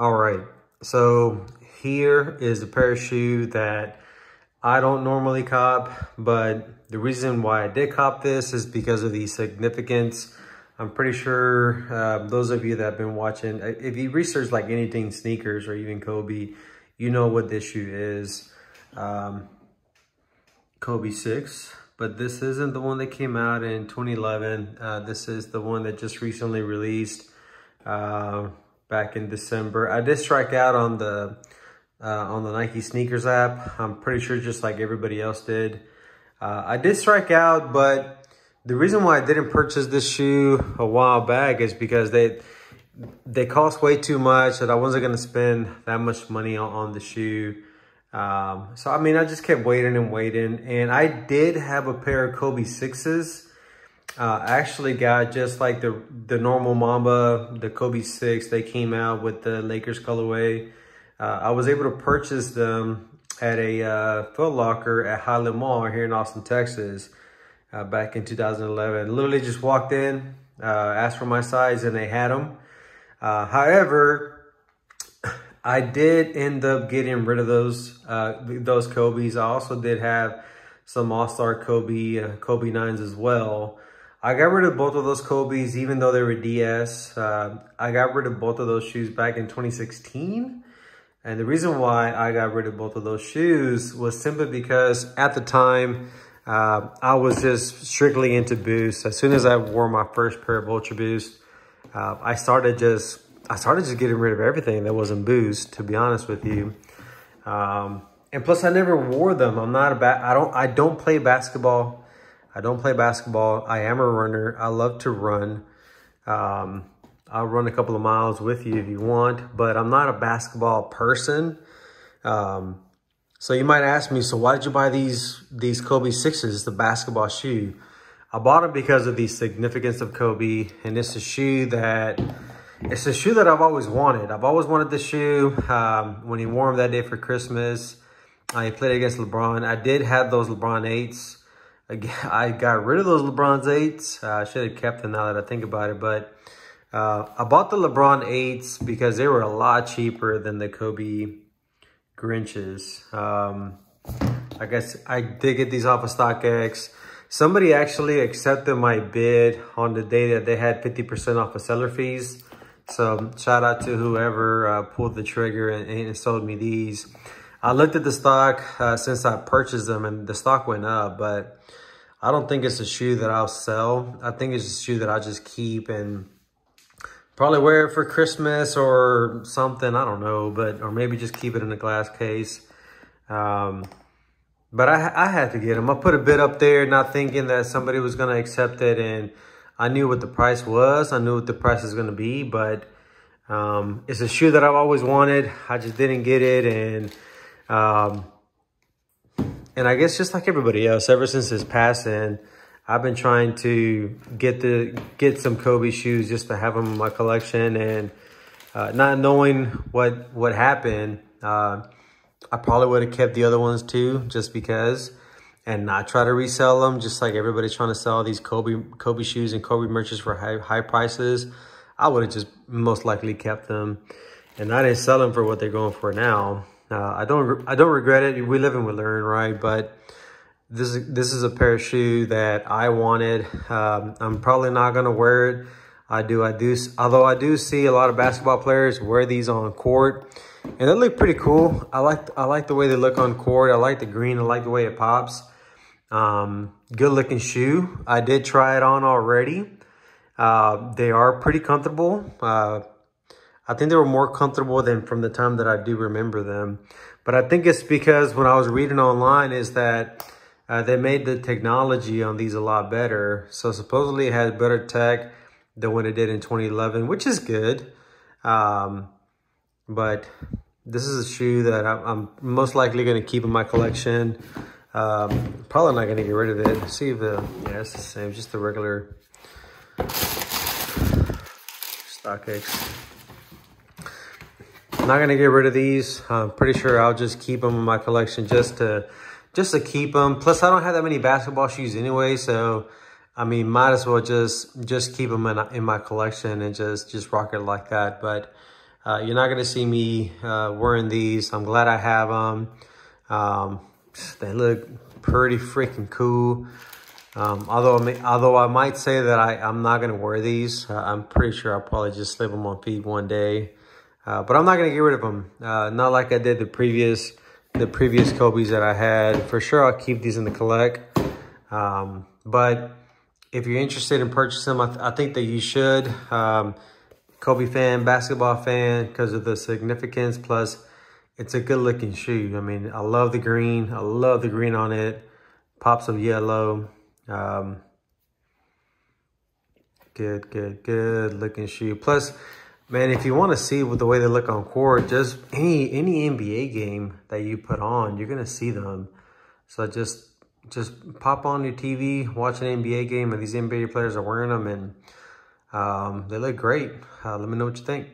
All right, so here is a pair of shoe that I don't normally cop, but the reason why I did cop this is because of the significance. I'm pretty sure uh, those of you that have been watching, uh, if you research like anything sneakers or even Kobe, you know what this shoe is. Um, Kobe 6, but this isn't the one that came out in 2011. Uh, this is the one that just recently released. Uh, back in December. I did strike out on the uh, on the Nike sneakers app. I'm pretty sure just like everybody else did. Uh, I did strike out, but the reason why I didn't purchase this shoe a while back is because they they cost way too much that I wasn't going to spend that much money on, on the shoe. Um, so, I mean, I just kept waiting and waiting. And I did have a pair of Kobe 6s uh, I actually got just like the the normal Mamba, the Kobe 6, they came out with the Lakers colorway. Uh, I was able to purchase them at a uh, Foot Locker at Highland Mall here in Austin, Texas, uh, back in 2011. Literally just walked in, uh, asked for my size, and they had them. Uh, however, I did end up getting rid of those uh, those Kobe's. I also did have some All-Star Kobe Kobe 9s as well. I got rid of both of those Kobe's, even though they were DS. Uh, I got rid of both of those shoes back in 2016. And the reason why I got rid of both of those shoes was simply because at the time, uh, I was just strictly into Boost. As soon as I wore my first pair of Ultra Boost, uh, I started just I started just getting rid of everything that wasn't Boost, to be honest with you. Um, and plus, I never wore them. I'm not a ba I don't I don't play basketball I don't play basketball. I am a runner. I love to run. Um, I'll run a couple of miles with you if you want, but I'm not a basketball person. Um, so you might ask me, so why did you buy these these Kobe sixes, the basketball shoe? I bought them because of the significance of Kobe, and it's a shoe that it's a shoe that I've always wanted. I've always wanted this shoe. Um, when he wore them that day for Christmas, I played against LeBron. I did have those LeBron eights. I got rid of those LeBron's 8s. Uh, I should have kept them now that I think about it. But uh, I bought the LeBron 8s because they were a lot cheaper than the Kobe Grinches. Um, I guess I did get these off of StockX. Somebody actually accepted my bid on the day that they had 50% off of seller fees. So shout out to whoever uh, pulled the trigger and, and, sold me these. I looked at the stock uh, since I purchased them and the stock went up, but I don't think it's a shoe that I'll sell. I think it's a shoe that I just keep and probably wear it for Christmas or something. I don't know, but or maybe just keep it in a glass case. Um, but I, I had to get them. I put a bid up there, not thinking that somebody was going to accept it. And I knew what the price was. I knew what the price is going to be. But um, it's a shoe that I've always wanted. I just didn't get it. And um, and I guess just like everybody else, ever since his passing, I've been trying to get the get some Kobe shoes just to have them in my collection. And uh, not knowing what what happened, uh, I probably would have kept the other ones too, just because, and not try to resell them. Just like everybody's trying to sell these Kobe Kobe shoes and Kobe merches for high high prices, I would have just most likely kept them, and I didn't sell them for what they're going for now. Uh, I don't I don't regret it. We live and we learn, right? But this is this is a pair of shoe that I wanted. Um, I'm probably not gonna wear it. I do I do although I do see a lot of basketball players wear these on court, and they look pretty cool. I like I like the way they look on court. I like the green. I like the way it pops. Um, good looking shoe. I did try it on already. Uh, they are pretty comfortable. Uh, I think they were more comfortable than from the time that I do remember them. But I think it's because when I was reading online is that uh, they made the technology on these a lot better. So supposedly it had better tech than what it did in 2011, which is good. Um, but this is a shoe that I'm, most likely going to keep in my collection. Um, probably not going to get rid of it. See if the, yeah, it's the same, just the regular StockX. Not gonna get rid of these. I'm pretty sure I'll just keep them in my collection just to just to keep them. Plus, I don't have that many basketball shoes anyway, so I mean, might as well just just keep them in in my collection and just just rock it like that. But Uh, you're not going to see me uh, wearing these. I'm glad I have them. Um, they look pretty freaking cool. Um, although, I may, although I might say that I, I'm not going to wear these. Uh, I'm pretty sure I'll probably just slip them on feet one day. Uh, but I'm not going to get rid of them. Uh, not like I did the previous the previous Kobe's that I had. For sure, I'll keep these in the collect. Um, but if you're interested in purchasing them, I, th I think that you should. Um, Kobe fan, basketball fan, because of the significance. Plus, it's a good looking shoe. I mean, I love the green. I love the green on it. Pops of yellow. Um, good, good, good looking shoe. Plus, man, if you want to see what the way they look on court, just any any NBA game that you put on, you're gonna see them. So just just pop on your TV, watch an NBA game, and these NBA players are wearing them, and um, they look great. Uh, let me know what you think.